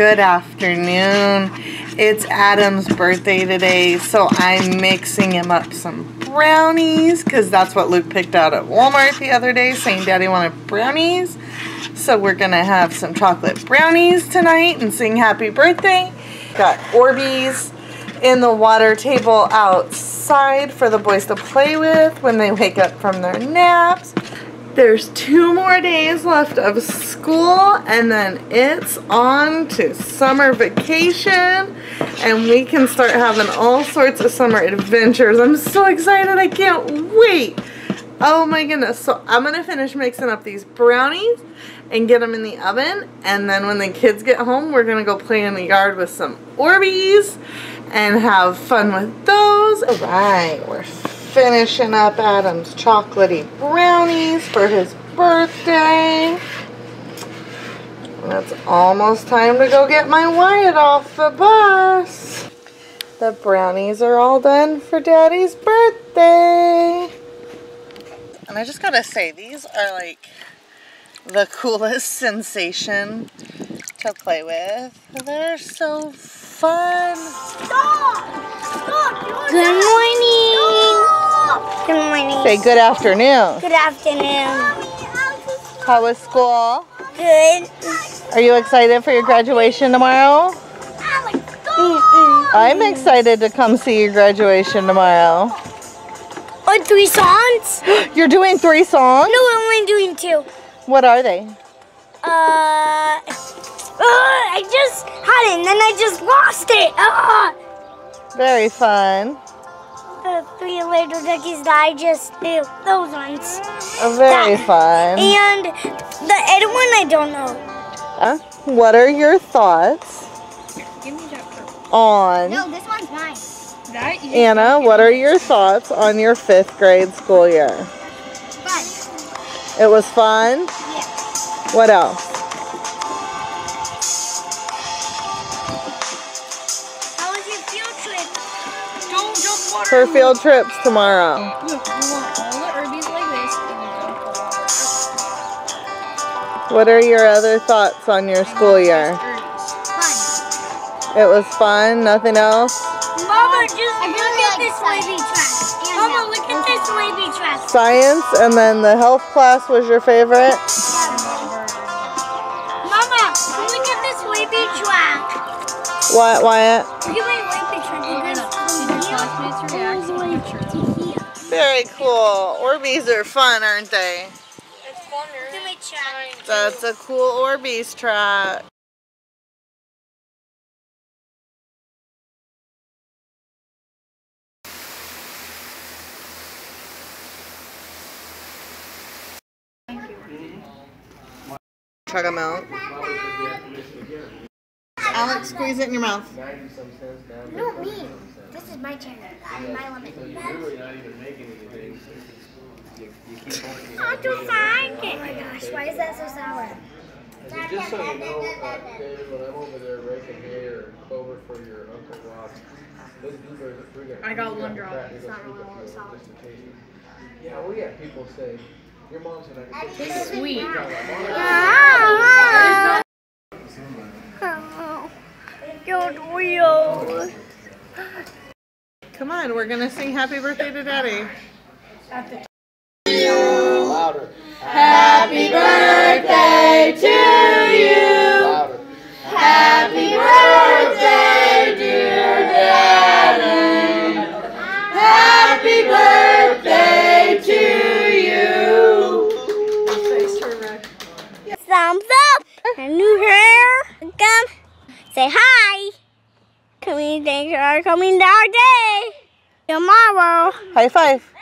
Good afternoon. It's Adam's birthday today, so I'm mixing him up some brownies because that's what Luke picked out at Walmart the other day, saying Daddy wanted brownies. So we're gonna have some chocolate brownies tonight and sing happy birthday. Got Orbeez in the water table outside for the boys to play with when they wake up from their naps. There's two more days left of school and then it's on to summer vacation and we can start having all sorts of summer adventures. I'm so excited. I can't wait. Oh my goodness. So I'm going to finish mixing up these brownies and get them in the oven. And then when the kids get home, we're going to go play in the yard with some Orbeez and have fun with those. All right. We're finishing up Adam's chocolatey brownies for his birthday. And it's almost time to go get my Wyatt off the bus. The brownies are all done for Daddy's birthday. And I just gotta say, these are like the coolest sensation to play with. They're so fun. Stop! Stop! Good morning! Say good afternoon. Good afternoon. How was school? Good. Are you excited for your graduation tomorrow? I'm excited to come see your graduation tomorrow. Oh, three songs? You're doing three songs? No, I'm only doing two. What are they? Uh, uh, I just had it and then I just lost it. Uh, Very fun. The three little duckies that I just do. Those ones. Oh, very That- fun. And the other one I don't know. Uh, what are your thoughts Give me that purple. on this one's mine. That Anna? What are your thoughts on your fifth grade school year? Fun. It was fun. Yeah. What else? We field trips tomorrow. What are your other thoughts on your school year? It was fun. Nothing else. Mama, just look at this wavy track. Mama, look at this wavy track. Science and then the health class was your favorite. Mama, look at this wavy track. What, Wyatt? Look at my wavy track. It Anna, goes see the from classmates react to the here picture. to here. Very cool. Orbeez are fun, aren't they? It's funner. To my track. That's a cool Orbeez track. Chug them out. Alex, squeeze it in your mouth. No, me. This is my channel. My limit. Not too fine. Oh my gosh, why is that so sour? Just so you know, uh, David, when I'm over there raking hay or clover for your Uncle Rob, those blueberries are pretty. I got one drop. It's not really all it, that sour. just to taste it. Yeah, well, yeah, people say, your mom's gonna get It's sweet. Don't. Come on, we're gonna sing happy birthday to Daddy. louder. Happy birthday to you. Louder. Happy birthday, dear Daddy. Happy birthday to you. Thumbs up. And new hair. Come. Say hi. Coming, thanks for coming to our day. Tomorrow. High five.